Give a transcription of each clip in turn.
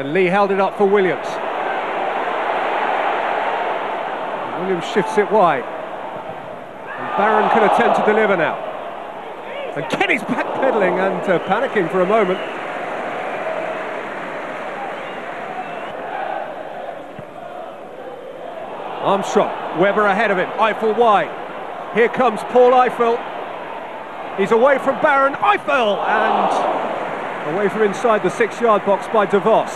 And Lee held it up for Williams. Williams shifts it wide. And Barron can attempt to deliver now. And Kenny's backpedaling and uh, panicking for a moment. Armstrong, Webber ahead of him, Ifill wide. Here comes Paul Ifill. He's away from Barron, Ifill and away from inside the six-yard box by De Vos.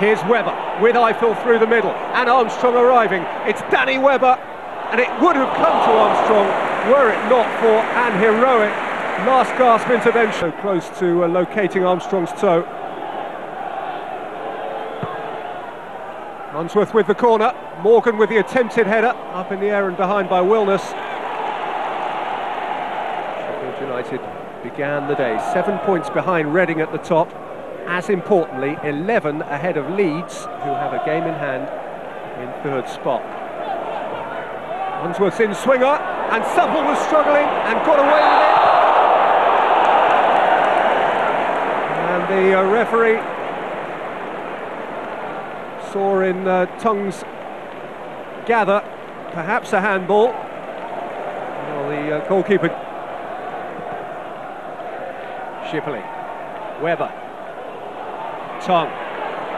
Here's Webber with Ifill through the middle and Armstrong arriving. It's Danny Webber and it would have come to Armstrong were it not for an heroic last gasp intervention. So close to uh, locating Armstrong's toe. Unsworth with the corner, Morgan with the attempted header, up in the air and behind by Wilnis. Sheffield United began the day seven points behind Reading at the top as importantly, 11 ahead of Leeds, who have a game in hand in third spot. Unsworth's in swinger, and Supple was struggling and got away with it. And the uh, referee saw in uh, Tonge's gather perhaps a handball. Well, the uh, goalkeeper Shipley, Webber, Tonge.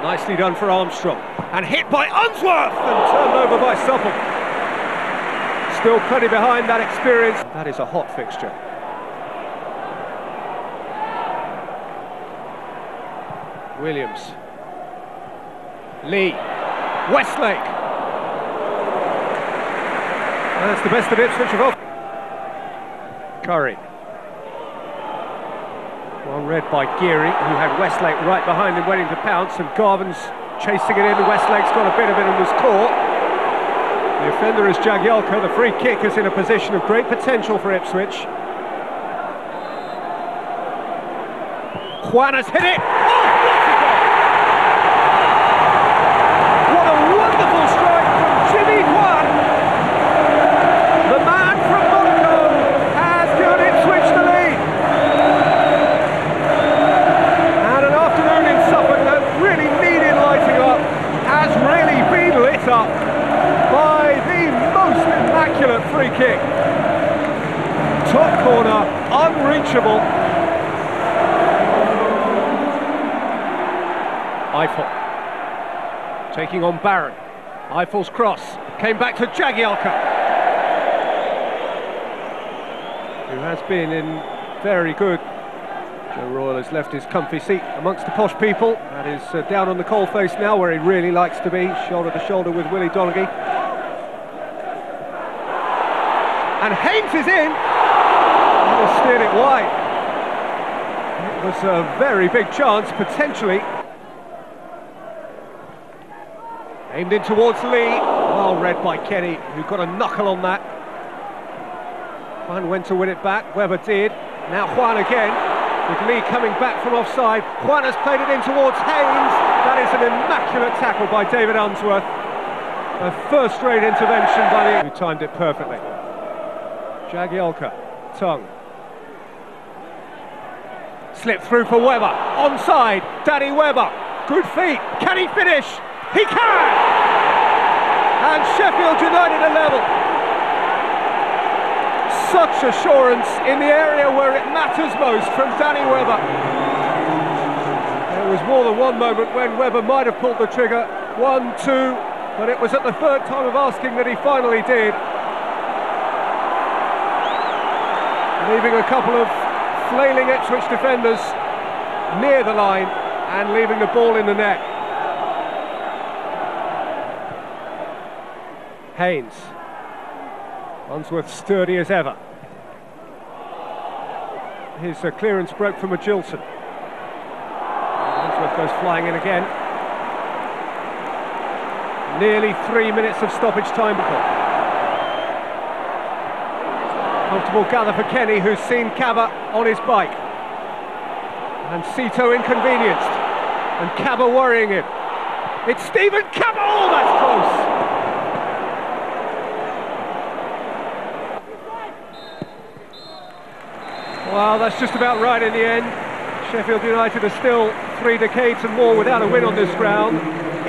Nicely done for Armstrong. And hit by Unsworth and turned over by Supple. Still plenty behind that experience. That is a hot fixture. Williams. Lee. Westlake. That's the best of Ipswich have off. Currie. Well read by Geary, who had Westlake right behind him waiting to pounce, and Garvan's chasing it in, Westlake's got a bit of it and was caught. The offender is Jagielka, the free kick is in a position of great potential for Ipswich. Juan has hit it! Unreachable. Ifill taking on Barron. Ifill's cross came back to Jagielka, who has been in very good. Joe Royle has left his comfy seat amongst the posh people That is uh, down on the coalface now where he really likes to be, shoulder to shoulder with Willie Donachie. and Haynes is in. He'll steered it wide. It was a very big chance, potentially. Aimed in towards Lee. Well read by Kenny, who got a knuckle on that. Juan went to win it back. Webber did. Now Juan again, with Lee coming back from offside. Juan has played it in towards Haynes. That is an immaculate tackle by David Unsworth. A first-rate intervention by the... who timed it perfectly. Jagielka, Tonge. Slip through for Webber, onside, Danny Webber, good feet, can he finish? He can! And Sheffield United are level. Such assurance in the area where it matters most from Danny Webber. There was more than one moment when Webber might have pulled the trigger, one, two, but it was at the third time of asking that he finally did. leaving a couple of flailing Ipswich defenders near the line and leaving the ball in the net. Haynes. Unsworth sturdy as ever. His uh, clearance broke from Magilton. Unsworth goes flying in again. Nearly three minutes of stoppage time before. Comfortable gather for Kenny, who's seen Kabba on his bike. And Sito inconvenienced. And Kabba worrying him. It's Stephen Kabba! Oh, that's close! Well, that's just about right in the end. Sheffield United are still three decades and more without a win on this ground.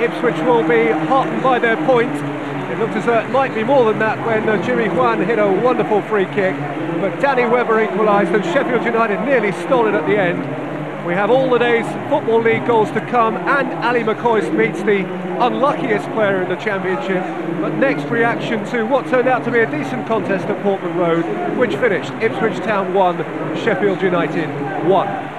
Ipswich will be heartened by their point. It looked as though it might be more than that when uh, Jimmy Juan hit a wonderful free kick. But Danny Webber equalised and Sheffield United nearly stole it at the end. We have all the day's Football League goals to come and Ally McCoist meets the unluckiest player in the Championship. But next reaction to what turned out to be a decent contest at Portman Road, which finished Ipswich Town 1, Sheffield United 1.